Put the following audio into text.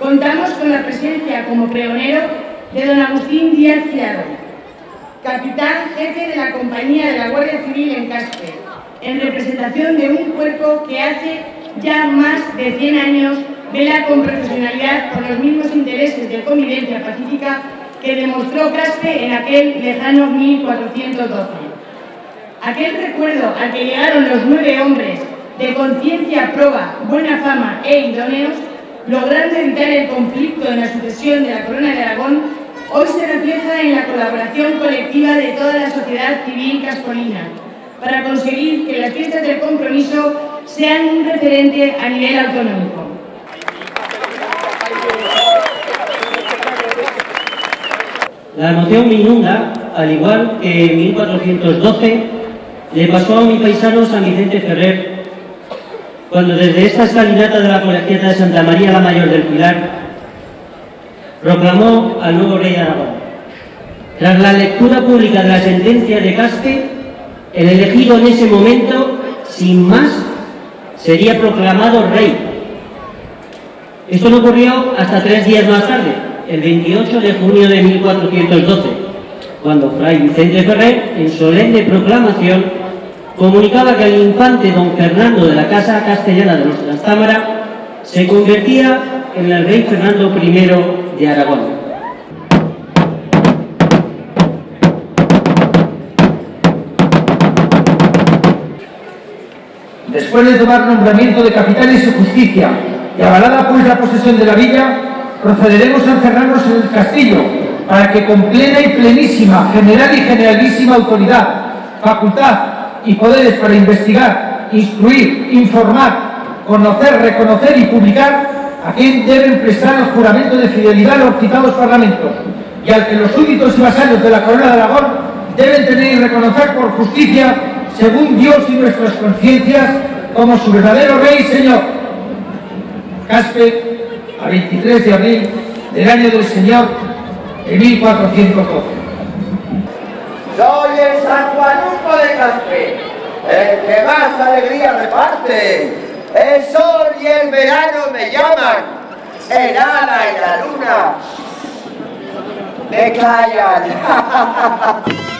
Contamos con la presencia como pregonero de don Agustín Díaz Ciado, capitán jefe de la compañía de la Guardia Civil en Caspe, en representación de un cuerpo que hace ya más de 100 años vela con profesionalidad por los mismos intereses de convivencia pacífica que demostró Caspe en aquel lejano 1412. Aquel recuerdo al que llegaron los nueve hombres de conciencia proba, buena fama e idóneos logrando evitar el conflicto en la sucesión de la Corona de Aragón, hoy se refleja en la colaboración colectiva de toda la sociedad civil caspolina, para conseguir que las fiestas del compromiso sean un referente a nivel autonómico. La emoción me inunda, al igual que en 1412 le pasó a mi paisano San Vicente Ferrer cuando desde esta escalinata de la colegiata de Santa María la Mayor del Pilar proclamó al nuevo rey de Aragón. Tras la lectura pública de la sentencia de Caspe, el elegido en ese momento, sin más, sería proclamado rey. Esto no ocurrió hasta tres días más tarde, el 28 de junio de 1412, cuando Fray Vicente Ferrer, en solemne proclamación, comunicaba que el infante don Fernando de la Casa Castellana de los Trastámara se convertía en el rey Fernando I de Aragón. Después de tomar nombramiento de capitanes y justicia y avalada pues la posesión de la villa, procederemos a encerrarnos en el castillo para que con plena y plenísima, general y generalísima autoridad, facultad, y poderes para investigar, instruir, informar, conocer, reconocer y publicar a quien deben prestar el juramento de fidelidad a los citados parlamentos y al que los súbditos y vasallos de la corona de Aragón deben tener y reconocer por justicia, según Dios y nuestras conciencias, como su verdadero rey y señor. Caspe, a 23 de abril del año del Señor de 1412. Soy el San Juanuco de Caspe, el que más alegría reparte. El sol y el verano me llaman, el ala y la luna me callan.